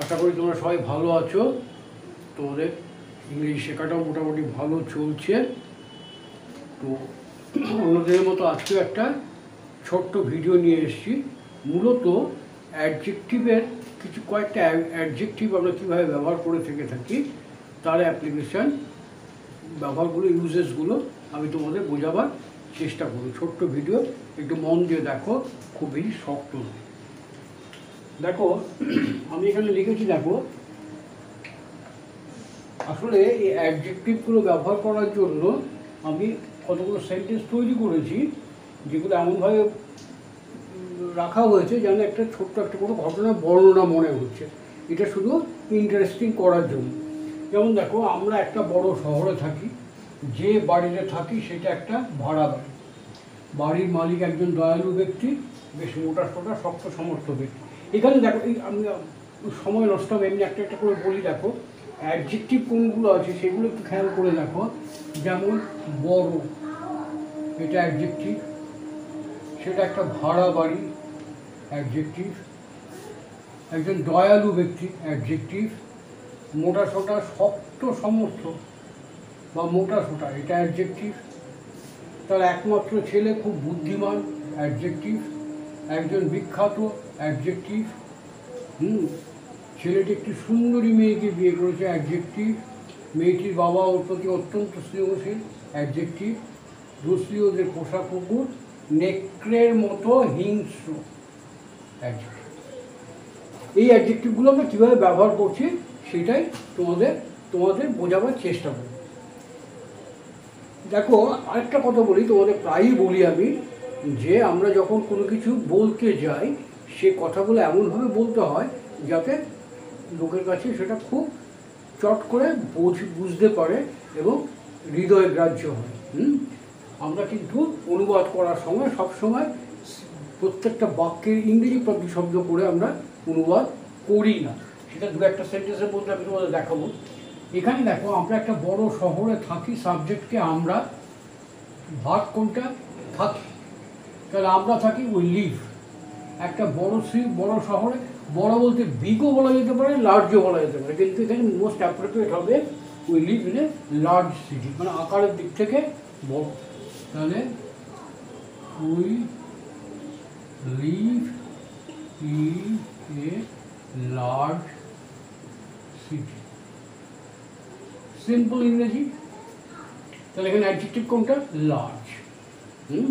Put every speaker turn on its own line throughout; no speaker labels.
আশা করি তোমরা সবাই ভালো আছো। তোমাদের ইংরেজি শেখাটাও মোটামুটি ভালো চলছে। তো অন্যদের মতো আজকেও একটা ছোট্ট ভিডিও নিয়ে এসেছি। মূলত অ্যাডজেক্টিভের কিছু কয়েকটা অ্যাডজেক্টিভ আমরা কীভাবে ব্যবহার করে থেকে থাকি, তার অ্যাপ্লিকেশান ব্যবহারগুলো ইউজেসগুলো আমি তোমাদের বোঝাবার চেষ্টা করব। ছোট্ট ভিডিও একটু মন দিয়ে দেখো, খুবই শক্ত। দেখো, আমি এখানে লিখেছি, দেখো, আসলে এই অ্যাডজেক্টিভগুলো ব্যবহার করার জন্য আমি কতগুলো সেন্টেন্স তৈরি করেছি, যেগুলো এমনভাবে রাখা হয়েছে যেন একটা ছোট্ট একটা কোনো ঘটনার বর্ণনা মনে হচ্ছে। এটা শুধু ইন্টারেস্টিং করার জন্য। যেমন দেখো, আমরা একটা বড় শহরে থাকি, যে বাড়িতে থাকি সেটা একটা ভাড়া বাড়ি। বাড়ির মালিক একজন দয়ালু ব্যক্তি, বেশ মোটা সোটা, শক্ত, সমর্থ ব্যক্তি। এখানে দেখো, এই আমি সময় নষ্ট হবে, এমনি একটা একটা করে বলি দেখো অ্যাডজেক্টিভ কোনগুলো আছে সেগুলো একটু খেয়াল করে দেখো। যেমন বড়, এটা অ্যাডজেক্টিভ সেটা একটা ভাড়া বাড়ি অ্যাডজেক্টিভ একজন দয়ালু ব্যক্তি অ্যাডজেক্টিভ মোটা সোটা শক্ত সমর্থ বা মোটা সোটা, এটা অ্যাডজেক্টিভ তার একমাত্র ছেলে খুব বুদ্ধিমান অ্যাডজেক্টিভ একজন বিখ্যাত অ্যাডজেক্টিভ হুম, ছেলেটি একটি সুন্দরী মেয়েকে বিয়ে করেছে অ্যাডজেক্টিভ মেয়েটির বাবা ওর প্রতি অত্যন্ত স্নেহশীল অ্যাডজেক্টিভ দুশ্রী ওদের পোষা কুকুর, নেকড়ের মতো হিংস্র এই অ্যাডজেক্টিভগুলো আমরা কীভাবে ব্যবহার করছি সেটাই তোমাদের তোমাদের বোঝাবার চেষ্টা করব। দেখো, আরেকটা কথা বলি, তোমাদের প্রায়ই বলি আমি যে আমরা যখন কোনো কিছু বলতে যাই, সে কথাগুলো এমনভাবে বলতে হয় যাতে লোকের কাছে সেটা খুব চট করে বোঝ, বুঝতে পারে এবং হৃদয় গ্রাহ্য হয়। হুম? আমরা কিন্তু অনুবাদ করার সময় সব সময় প্রত্যেকটা বাক্যের ইংরেজি প্রতিশব্দ করে আমরা অনুবাদ করি না। সেটা দু একটা সেন্টেন্সের মধ্যে আমি তোমাদের দেখাবো। এখানে দেখো, আমরা একটা বড় শহরে থাকি সাবজেক্টকে আমরা ভাগ কোনটা? থাকি। তাহলে আমরা থাকি উই লিভ একটা বড় সি বড় শহরে, বড় বলতে বিগও বলা যেতে পারে লার্জও বলা যেতে পারে। কিন্তু এখানে মোস্ট অ্যাপ্রোপ্রিয়েট হবে we live in a large city মানে আকারের দিক থেকে বড়। তাহলে we live in a large city simple ইংরেজি। তাহলে এখানে অ্যাডজেক্টিভ কোনটা? লার্জ হুম?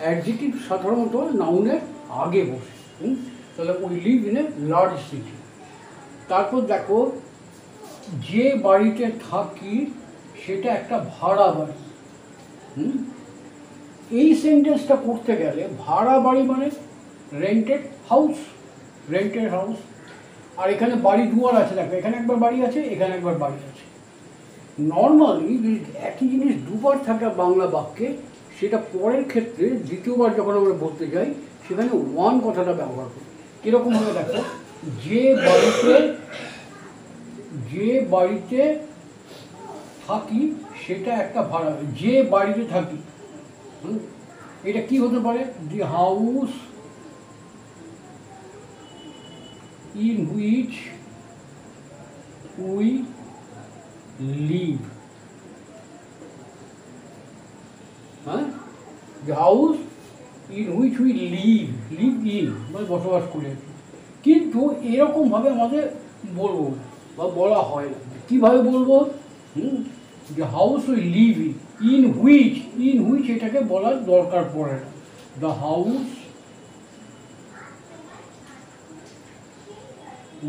অ্যাডজেক্টিভ সাধারণত নাউনের আগে বসে তাহলে we live in a large city তারপর দেখো, যে বাড়িতে থাকি সেটা একটা ভাড়া বাড়ি, হুম? এই সেন্টেন্সটা করতে গেলে ভাড়া বাড়ি মানে রেন্টেড হাউস রেন্টেড হাউস আর এখানে বাড়ি দুয়ার আছে, দেখো, এখানে একবার বাড়ি আছে, এখানে একবার বাড়ি আছে। নর্মালি একই জিনিস দুবার থাকে বাংলা বাক্যে সেটা পরের ক্ষেত্রে দ্বিতীয়বার যখন আমরা বলতে যাই, সেখানে ওয়ান কথাটা ব্যবহার করি। কীরকম হবে দেখো? যে বাড়িতে যে বাড়িতে থাকি, সেটা একটা ভাড়া। যে বাড়িতে থাকি এটা কি হতে পারে? The house in which we live হ্যাঁ the house in which we live live in মানে বসবাস করে আছি কিন্তু এরকমভাবে আমাদের বলব বা বলা হয় না। কীভাবে বলব? হুম? যে house we live in in which in which এটাকে বলার দরকার পড়ে না। The house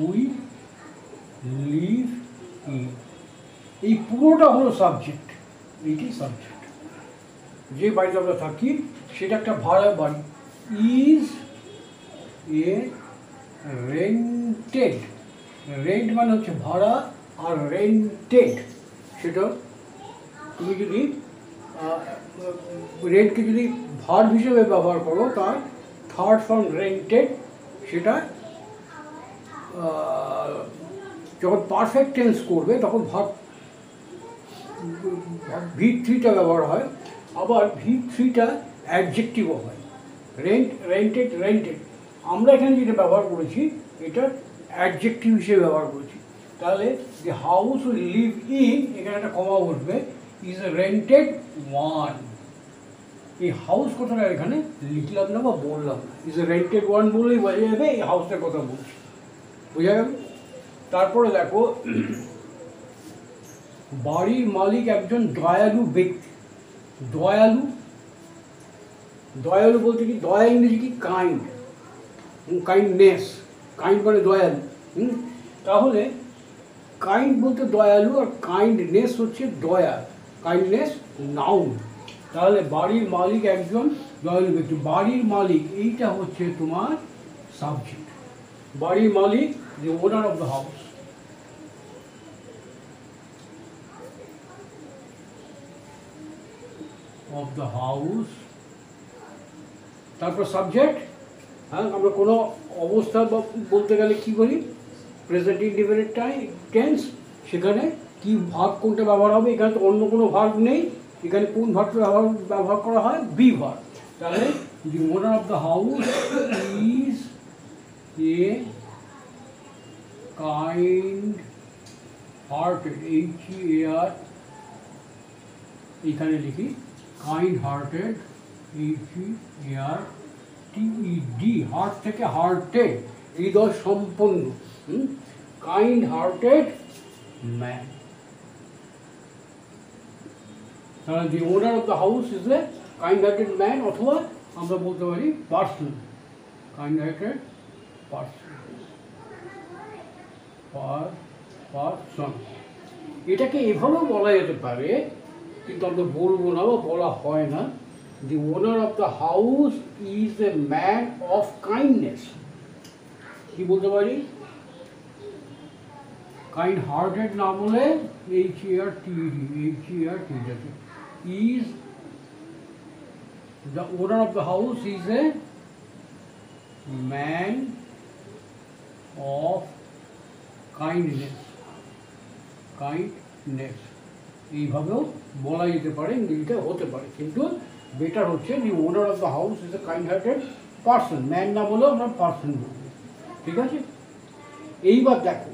we live in এই পুরোটা হলো সাবজেক্ট এইটি সাবজেক্ট যে বাড়িতে আমরা থাকি, সেটা একটা ভাড়া বাড়ি। ইজ এ রেন্টেড রেন্ট মানে হচ্ছে ভাড়া আর রেন্টেড সেটা তুমি যদি রেন্টকে যদি ভার্ব হিসেবে ব্যবহার করো, তার থার্ড ফর্ম রেন্টেড সেটা যখন পারফেক্ট টেন্স করবে, তখন ভার্ব ভি থ্রিটা ব্যবহার হয়। আবার ভি থ্রিটা অ্যাডজেক্টিভও হয়। রেন্ট রেন্টেড রেন্টেড আমরা এখানে যেটা ব্যবহার করেছি, এটা অ্যাডজেক্টিভ হিসেবে ব্যবহার করেছি। তাহলে যে হাউস উই লিভ ইন এখানে একটা কমা বসবে ইজ রেন্টেড ওয়ান এই হাউস কথাটা এখানে লিখলাম না বা বললাম না। ইজ রেন্টেড ওয়ান বললেই বোঝা যাবে, এই হাউসটার কথা বলছি। বোঝা গেল? তারপরে দেখো, বাড়ির মালিক একজন দয়ালু ব্যক্তি। দয়ালু। দয়ালু বলতে কি? দয়া ইংরেজি কি? কাইন্ড কাইন্ডনেস কাইন্ড মানে দয়ালু। হুম, তাহলে কাইন্ড বলতে দয়ালু আর কাইন্ডনেস হচ্ছে দয়া। কাইন্ডনেস নাউন তাহলে বাড়ির মালিক একজন দয়ালু ব্যক্তি। বাড়ির মালিক, এইটা হচ্ছে তোমার সাবজেক্ট বাড়ির মালিক the owner of the house of the house তারপর সাবজেক্ট হ্যাঁ আমরা কোনো অবস্থা বা বলতে গেলে কি করি প্রেজেন্ট ইন্ডিপেন্ডেন্ট টাইম টেন্স সেখানে কি ভাগ কোনটা ব্যবহার হবে? এখানে তো অন্য কোনো ভাগ নেই। এখানে কোন ভাগটা ব্যবহার ব্যবহার করা হয়? বি ভাগ তাহলে the owner of the house is a kind hearted H A R এখানে লিখি। Kind hearted H R T E D heart থেকে হার্টেড হৃদয় সম্পন্ন কাইন্ড হার্টেড ম্যান তাহলে the owner of the house is a kind hearted man অথবা আমরা বলতে পারি person kind hearted person per person এটাকে এভাবেও বলা যেতে পারে কিন্তু আমরা বলব না বা বলা হয় না। The owner of the house is a man of kindness কি বলতে পারি? কাইন্ড হার্টেড না বলে H E R T D H yeah T D is the owner of the house is a man of kindness kindness এইভাবেও বলা যেতে পারে ইংরেজিতে হতে পারে। কিন্তু বেটার হচ্ছে the owner of the house is a kind hearted person man না বলেও আমরা পার্সন বলব ঠিক আছে? এইবার দেখো,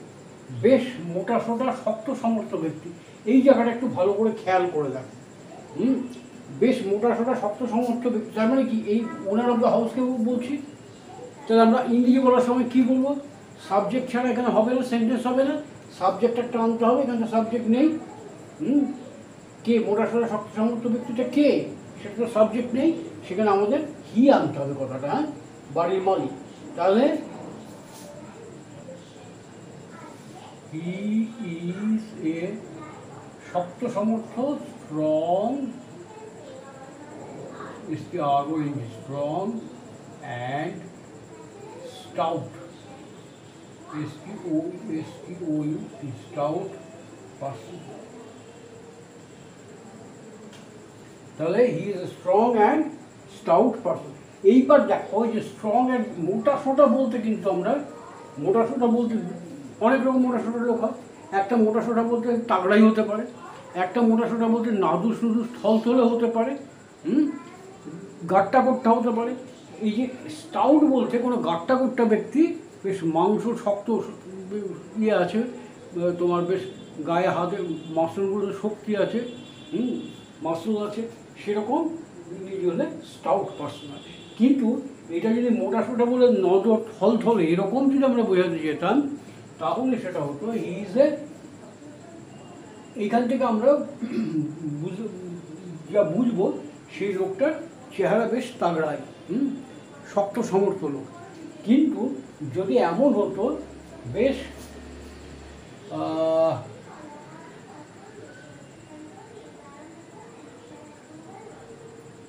বেশ মোটা সোটা শক্ত সমর্থ ব্যক্তি, এই জায়গাটা একটু ভালো করে খেয়াল করে দেখো। হুম? বেশ মোটা সোটা শক্ত সমর্থ ব্যক্তি, তার মানে কি, এই ওনার অফ দ্য হাউসকে বলছি? তাহলে আমরা ইংরেজি বলার সময় কী বলব? সাবজেক্ট ছাড়া এখানে হবে না সেন্টেন্স হবে না। সাবজেক্ট একটা আনতে হবে, এখানে সাবজেক্ট নেই। হুম? কে? মোটা সোটা শক্ত সমর্থ ব্যক্তিটা কে? সেটা তো সাবজেক্ট নেই। সেখানে আমাদের হি আনতে হবে কথাটা হ্যাঁ? বাড়ির মালিক। তাহলে হি ইজ এ শক্ত সমর্থ strong argo in strong and stout. S T O S T O তাহলে he is strong and stout person এইবার দেখো যে স্ট্রং অ্যান্ড মোটা সোটা বলতে কিন্তু আমরা, মোটা সোটা বলতে অনেক রকম মোটা সোটা লোক হয়। একটা মোটা সোটা বলতে তাগড়াই হতে পারে, একটা মোটা সোটা বলতে নাদু নুদুস থল থলে হতে পারে, হুম? গাট্টা কোট্টা হতে পারে। এই যে স্টাউট বলতে কোনো গাট্টা কোট্টা ব্যক্তি বেশ মাংস শক্ত ইয়ে আছে, তোমার বেশ গায়ে হাতে মাসলগুলোর শক্তি আছে, হুম? মাসল আছে। সেরকম হলে স্টাউট পার্সন আছে। কিন্তু এটা যদি মোটা সোটা বলে নজর থল থলে এরকম যদি আমরা বোঝাতে যেতাম, তাহলে সেটা হতো ইজ এ এইখান থেকে আমরা যা বুঝব, সেই লোকটার চেহারা বেশ তাগড়াই হুম? শক্ত সমর্থ লোক। কিন্তু যদি এমন হতো, বেশ আহ,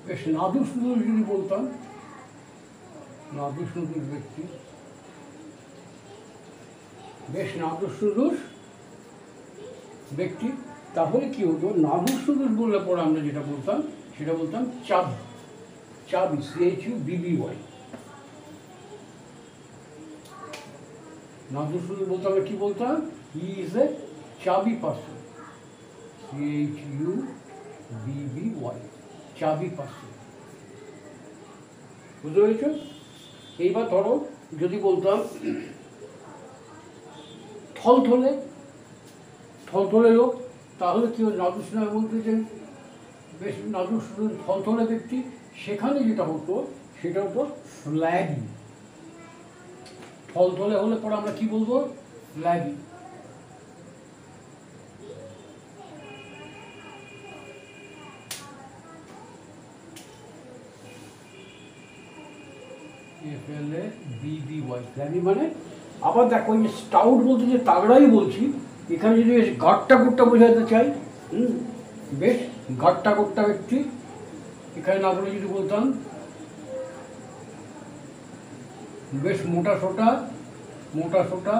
বেশ নাদুস নুদুস যদি বলতাম নাদুস ব্যক্তি। বেশ নাদুস ব্যক্তি, তাহলে কি হতো? নাদুস বললে পরে আমরা যেটা বলতাম, সেটা বলতাম চাব chubby CH U BB Y নাদুস নুদুস বলতে আমরা কি বলতাম? He is a chubby person. C H U B B Y chubby person বুঝতে পেরেছ? এইবার ধরো, যদি বলতাম, থলথলে থলথলে লোক, তাহলে কি নাদুসনায় বলতে যে বেশ নাদুস থলথলে ব্যক্তি, সেখানে যেটা হতো সেটা হতো ফ্ল্যাগি থলথলে হলে পরে আমরা কি বলব? ফ্ল্যাগি এফ এল এ ওয়াই মানে? আবার দেখো স্টাউট যে তাগড়াই বলছি, এখানে যদি বেশ গাট্টা বোঝাতে চাই বেশ গাট্টা এখানে না বলে যদি বলতাম, বেশ মোটা সোটা মোটা সোটা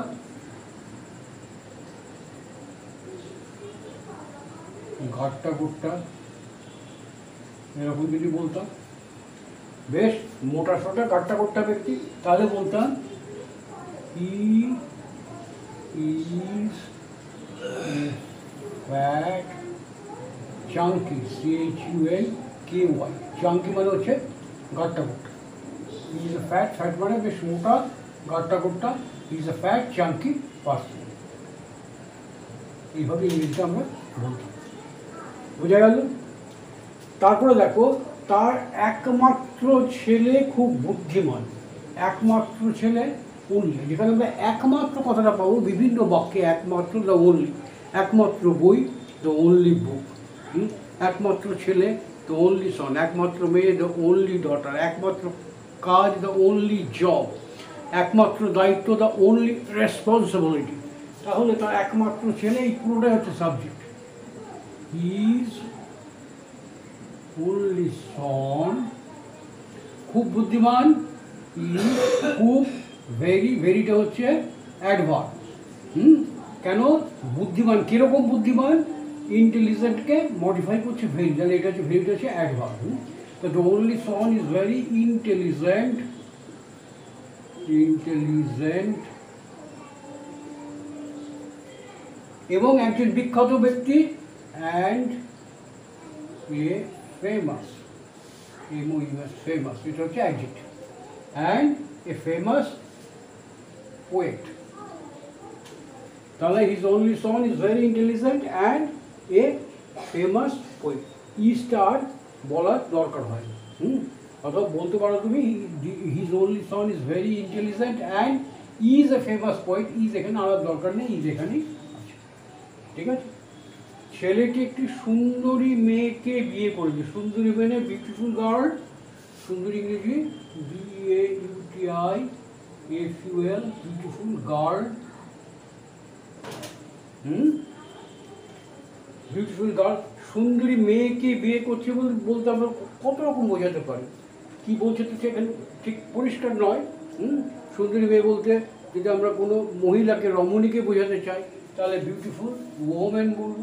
ঘাটটা গুট্টা এরকম যদি বলতাম। বেশ, মোটা সোটা গাট্টা গোট্টা ব্যক্তি। তাহলে বলতাম, he is fat chunky C H U L K Y chunky মানে হচ্ছে গাট্টা। গোট্টা ইজ এ ফ্যাট ফ্যাট মানে বেশ মোটা গাট্টা। গোট্টা is a fat chunky person এইভাবে ইংরেজিতে আমরা বলতাম। বোঝা গেল? তারপরে দেখো, তার একমাত্র ছেলে খুব বুদ্ধিমান। একমাত্র ছেলে অনলি যেখানে আমরা একমাত্র কথাটা পাবো, বিভিন্ন বাক্যে একমাত্র দ্য অনলি একমাত্র বই দ্য অনলি বুক একমাত্র ছেলে দ্য অনলি সন একমাত্র মেয়ে দ্য অনলি ডটার একমাত্র কাজ দ্য অনলি জব একমাত্র দায়িত্ব দ্য অনলি রেসপন্সিবিলিটি তাহলে তার একমাত্র ছেলে এই পুরোটাই হচ্ছে সাবজেক্ট ইজ only son খুব বুদ্ধিমান খুব ভেরি ভেরিটা হচ্ছে অ্যাডভার্ব হুম? কেন? বুদ্ধিমান, কীরকম বুদ্ধিমান? ইন্টেলিজেন্টকে মডিফাই করছে ভেরি তাহলে এটা হচ্ছে ভেরিটা হচ্ছে অ্যাডভার্ব তো the only son is very intelligent intelligent এবং একজন বিখ্যাত ব্যক্তি and a famous M U S famous এটা হচ্ছে adjective and a famous poet তাহলে his only son is very intelligent and a famous poet ই স্টার বলার দরকার হয় হুম অথবা বলতে পারো তুমি his only son is very intelligent and is a famous poet is এখানে আনার দরকার নেই ইজ এখানেই আছে ঠিক আছে ছেলেটি একটি সুন্দরী মেয়েকে বিয়ে করেছে। সুন্দরী মেয়ে বিউটিফুল গার্ল সুন্দরী ইংরেজি B A U T I F U L beautiful girl hmm? Beautiful girl সুন্দরী মেয়েকে বিয়ে করছে বলতে বলতে আমরা কত রকম বোঝাতে পারি। কি বলছে তো সেখানে ঠিক পরিষ্কার নয়। হুম? সুন্দরী মেয়ে বলতে যদি আমরা কোনো মহিলাকে রমণীকে বোঝাতে চাই, তাহলে বিউটিফুল ওমেন বলব।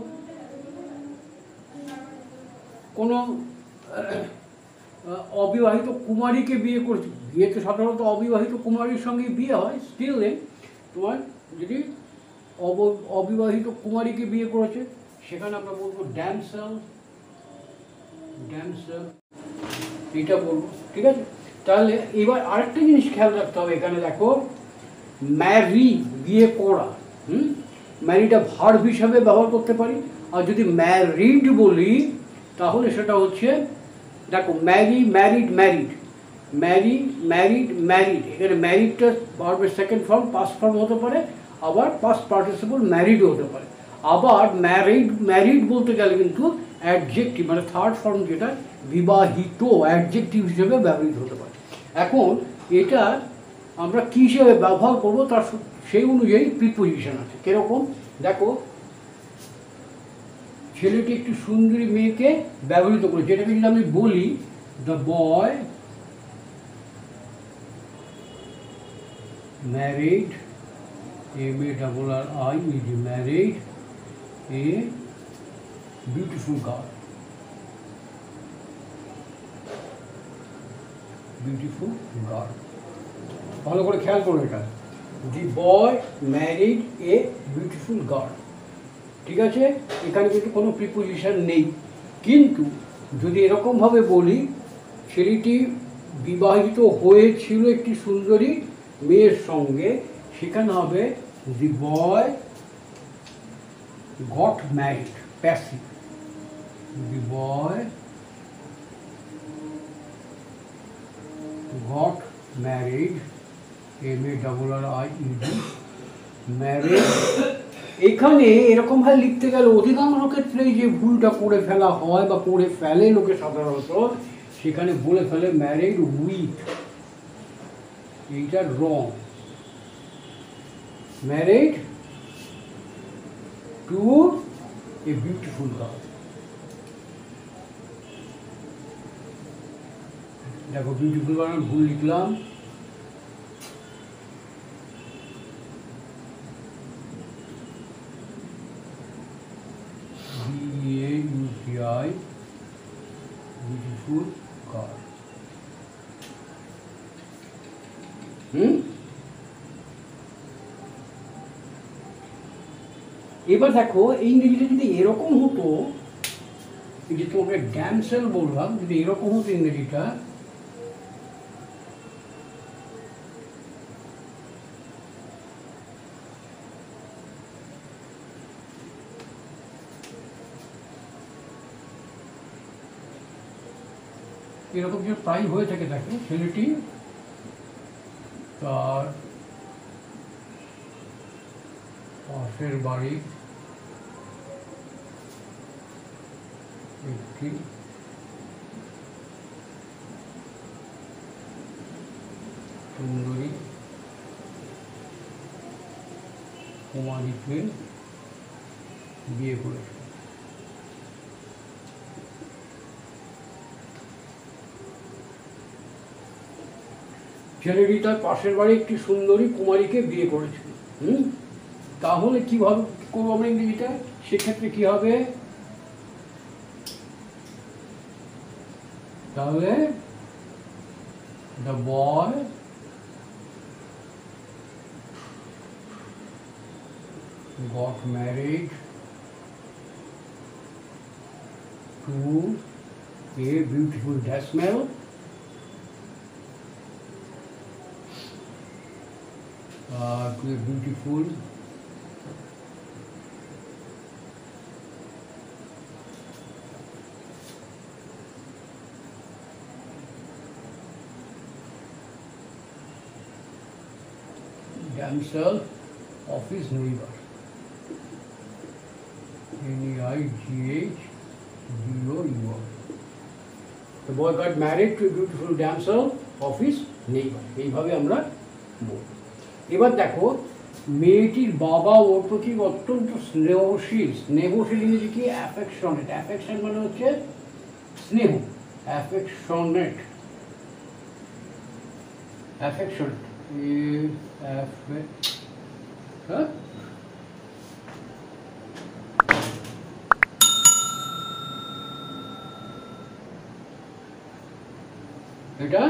কোনো অবিবাহিত কুমারীকে বিয়ে করছে। বিয়ে তো সাধারণত অবিবাহিত কুমারীর সঙ্গে বিয়ে হয় স্টিল নেই তোমার যদি অব, অবিবাহিত কুমারীকে বিয়ে করেছে, সেখানে আমরা বলব ড্যান্সাল ড্যান্সাল এটা বলব, ঠিক আছে? তাহলে এবার আরেকটা জিনিস খেয়াল রাখতে হবে এখানে, দেখো ম্যারি বিয়ে করা, হুম? ম্যারিটা ভার্ব হিসাবে ব্যবহার করতে পারি, আর যদি ম্যারিড বলি তাহলে সেটা হচ্ছে, দেখো marry married married marry married married এখানে ম্যারিডটা ভার্বের সেকেন্ড ফর্ম পাস্ট ফর্ম হতে পারে, আবার পাস্ট পার্টিসিপল ম্যারিডও হতে পারে। আবার ম্যারিড ম্যারিড বলতে গেলে কিন্তু অ্যাডজেক্টিভ মানে থার্ড ফর্ম যেটা, বিবাহিত অ্যাডজেক্টিভ হিসেবে ব্যবহৃত হতে পারে। এখন এটা আমরা কী হিসেবে ব্যবহার করব, তার সেই অনুযায়ী প্রিপোজিশন আছে। কীরকম? দেখো ছেলেটি একটি সুন্দরী মেয়েকে ব্যবহৃত করে, যেটাকে যদি আমি বলি the boy married M A double R I is married a beautiful girl beautiful girl ভালো করে খেয়াল করো এটা। The boy married a beautiful girl ঠিক আছে? এখানে কিন্তু কোনো প্রিপোজিশন নেই। কিন্তু যদি এরকমভাবে বলি, ছেলেটি বিবাহিত হয়েছিল একটি সুন্দরী মেয়ের সঙ্গে। সেখানে হবে the boy got married passive the boy got married M A double R I E D married এখানে এরকম ভাবে লিখতে গেলে অধিকাংশ ক্ষেত্রেই যে ভুলটা করে ফেলা হয় বা করে ফেলে লোকে সাধারণত, সেখানে বলে ফেলে ম্যারিড উইথ এইটা wrong married to a beautiful girl দেখো বিউটিফুল গার্ল ভুল লিখলাম B A U T I beautiful girl হুম এবার দেখো, এই ইংরেজিটা যদি এরকম হতো, এই যে তোমাকে ড্যামসেল বললাম, যদি এরকম হতো ইংরেজিটা এরকম যে প্রায় হয়ে থাকে দেখো ছেলেটি তার পাশের বাড়ি একটি সুন্দরী কুমারীকে বিয়ে করেছে ছেলেটি তার পাশের বাড়ি একটি সুন্দরী কুমারীকে বিয়ে করেছিল হুম? তাহলে কীভাবে করব আমরা ইংরেজিটা সেক্ষেত্রে কি হবে? তাহলে the boy got married to a beautiful Dasmel uh, to a beautiful damsel of his neighbor. N-E-I-G-H D-O-U-R. The boy got married to a beautiful damsel of his neighbor. এইভাবে আমরা বলব এবার দেখো, মেয়েটির বাবা ওর প্রতি অত্যন্ত স্নেহশীল। স্নেহশীল ইংরেজি কি? অ্যাফেকশনেট অ্যাফেকশন মানে হচ্ছে স্নেহ। অ্যাফেকশনেট অ্যাফেকশনেট এটা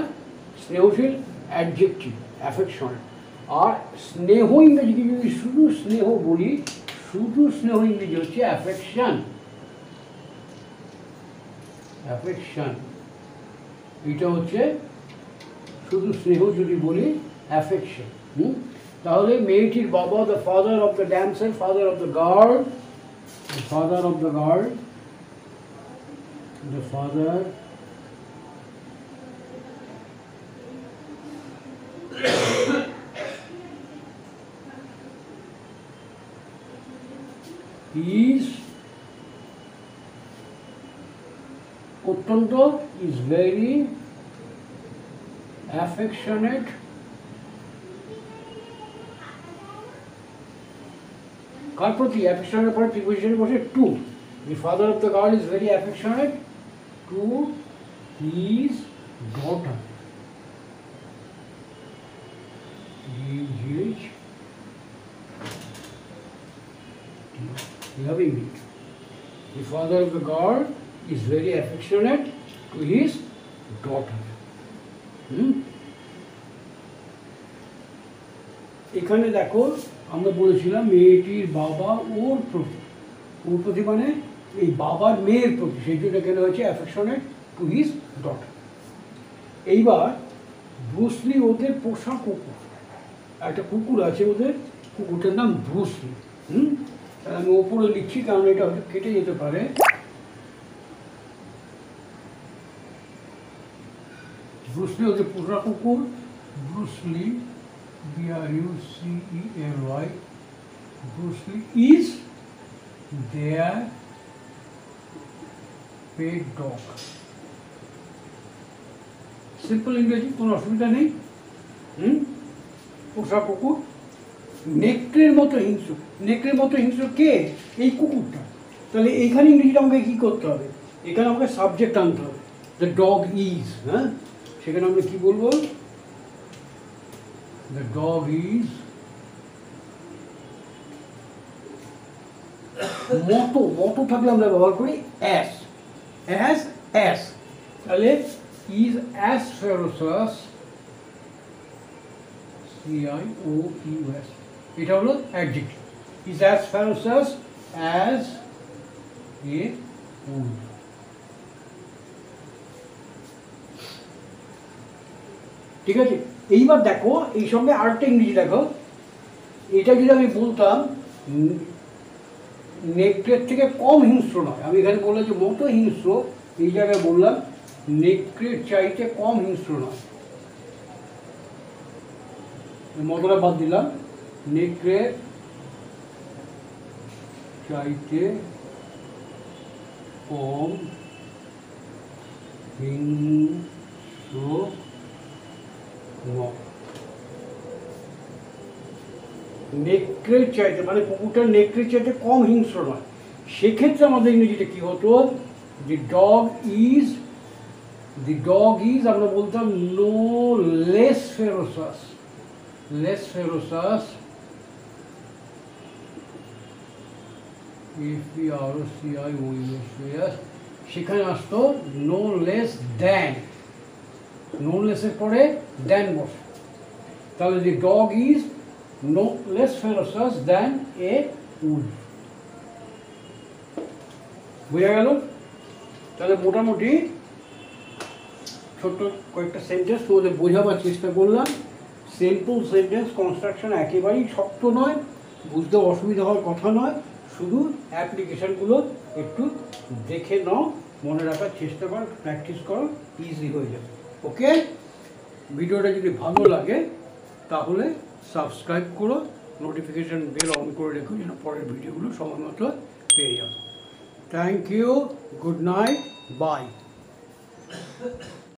স্নেহশীল অ্যাডজেক্টিভ অ্যাফেকশন আর স্নেহ ইংরেজিকে যদি শুধু স্নেহ বলি শুধু স্নেহ ইংরেজি হচ্ছে অ্যাফেকশন অ্যাফেকশন এটা হচ্ছে শুধু স্নেহ যদি বলি অ্যাফেকশন হুম তাহলে মেয়েটির বাবা the father of the dancer father of the girl the father of the girl the father is অত্যন্ত is very affectionate. কার প্রতি? অ্যাফেকশনের পরে প্রিপোজিশনে বসে to the father of the girl is very affectionate to his daughter G H Have English. The father of the girl is very affectionate to his daughter. হুম? এখানে দেখো, আমরা বলেছিলাম মেয়েটির বাবা ওর প্রতি ওর প্রতি মানে এই বাবার মেয়ের প্রতি, সেই জন্য এখানে হয়েছে অ্যাফেকশনেট টু হিজ ডটার এইবার ব্রুসলি ওদের পোষা কুকুর একটা কুকুর আছে ওদের, কুকুরটার নাম ব্রুসলি হুম আমি ওপরে লিখছি কারণ এটা হয়তো কেটে যেতে পারে। ব্রুসলি হচ্ছে পোষা কুকুর। Bruce Lee B R U C E L Y Bruce Lee is there pet dog simple ইংরেজি কোনো অসুবিধা নেই। হুম? পোষা কুকুর। নেকড়ের মতো হিংস্র নেকড়ের মতো হিংস্র কে? এই কুকুরটা। তাহলে এইখানে ইংরেজিটা আমাকে কী করতে হবে? এখানে আমাকে সাবজেক্ট আনতে হবে। দ্য ডগ ইজ হ্যাঁ? সেখানে আমরা কি বলব? দ্য ডগ ইজ মতো মতো থাকলে আমরা ব্যবহার করি অ্যাস অ্যাস অ্যাস তাহলে is as ferocious C I O U S এটা হলো adjective is as ferocious as a wood ঠিক আছে? এইবার দেখো, এই সঙ্গে আরেকটা ইংরেজি দেখো। এটা যদি আমি বলতাম নেকড়ের থেকে কম হিংস্র নয়। আমি এখানে বললাম যে মতো হিংস্র, এই জায়গায় বললাম, নেকড়ের চাইতে কম হিংস্র নয়। মতটা বাদ দিলাম। নেকড়ের চাইতে কম হিংস্র নয় নেকড়ের চাইতে মানে কুকুরটা নেকড়ের চাইতে কম হিংস্র নয়। সেক্ষেত্রে আমাদের ইংরেজিতে কী হতো? The dog is the dog is আমরা বলতাম no less ferocious less ferocious F P R O সেখানে আসতো নো লেস দ্যান নো লেসের পরে দ্যান বসে। তাহলে দি ডগ ইজ no less ferocious than a. Wolf বোঝা গেল? তাহলে মোটামুটি ছোট্ট কয়েকটা সেন্টেন্স তোমাদের বোঝাবার চেষ্টা করলাম। সিম্পল সেন্টেন্স কনস্ট্রাকশন একেবারেই শক্ত নয় বুঝতে অসুবিধা হওয়ার কথা নয়। শুধু অ্যাপ্লিকেশানগুলো একটু দেখে নাও, মনে রাখার চেষ্টা করো প্র্যাকটিস করো ইজি হয়ে যাবে। ওকে ভিডিওটা যদি ভালো লাগে, তাহলে সাবস্ক্রাইব করো নোটিফিকেশান বেল অন করে রেখো যেন পরের ভিডিওগুলো সময় মতো পেয়ে যাব thank you good night bye